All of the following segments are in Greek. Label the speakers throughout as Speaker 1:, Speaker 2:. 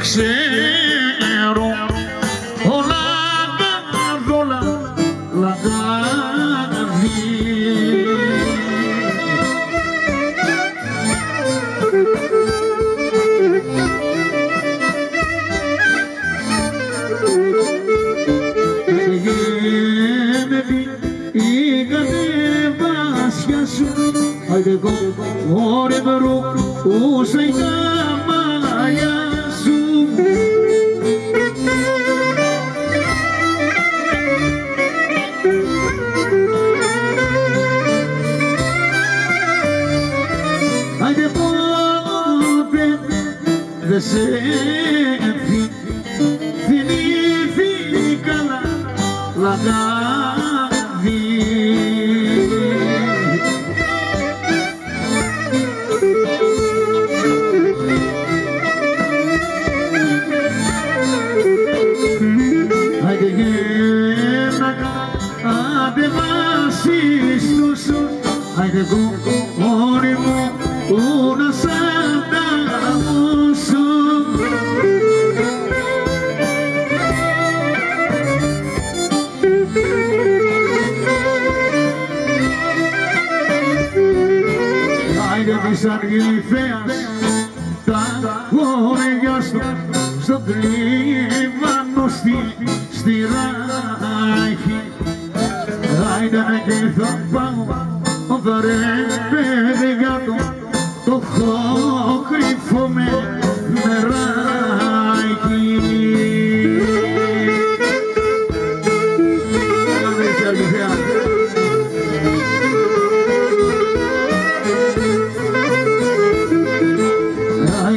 Speaker 1: ξέρω. Όλα τα δόλα λαγάδι Γέμευει η κατεβάσια σου. Άιντε εγώ ωρε βρω δε σε θυμήθηκα λαγάδι Άιντε γέμνακα αντεβάσεις τους Άιντε εγώ μόνη μου που να σ' Άιντε της αργυφαίας τα χωριά σου στο κρύβανο στη, στη ράχη. Άιντε με και θα πάω δωρε παιδιά του το έχω κρυφό με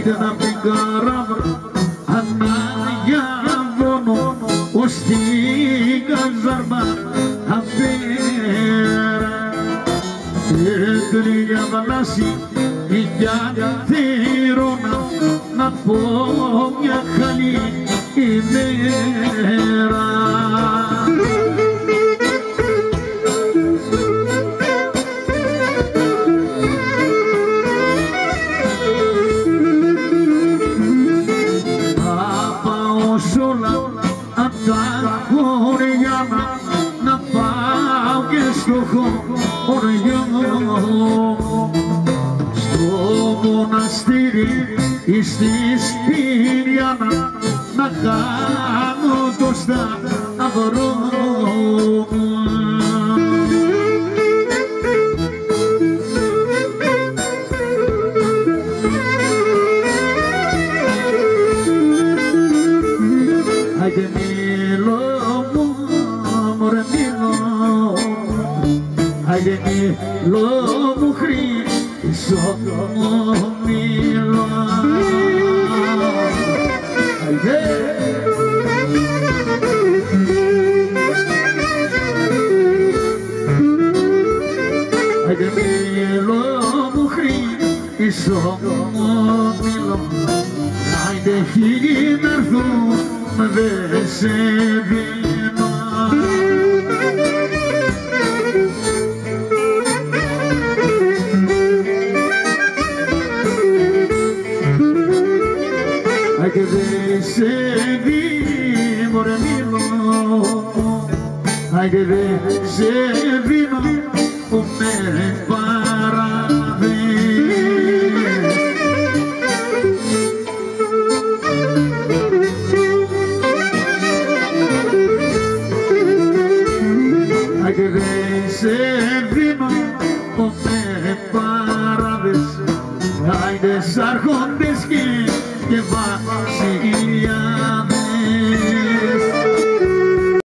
Speaker 1: Άιντε να την καράβρα Ανάγια βόνο ως την καζάρμα απέρα Έτριγε βαλάσι η θύρονα να πω μια καλή ημέρα τα χωριά να πάω και στο χωριό στο μοναστήρι ή στη Σπυριάνα να κάνω το σταυρό Άιντε μήλο μου, χρυσό μου μήλο Άιντε Άιντε μήλο μου, χρυσό μου μήλο Άιντε χίλιοι να έρθουν δε σε δίνω δίνω ρε μήλο Άιντε δε σε δίνω που με παραδείς Άιντε δεν σε δίνω ποτέ παράδες Άιντε σ' άρχοντες και, και βασιλιάδες